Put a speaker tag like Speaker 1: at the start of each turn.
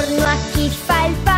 Speaker 1: torno a chi fa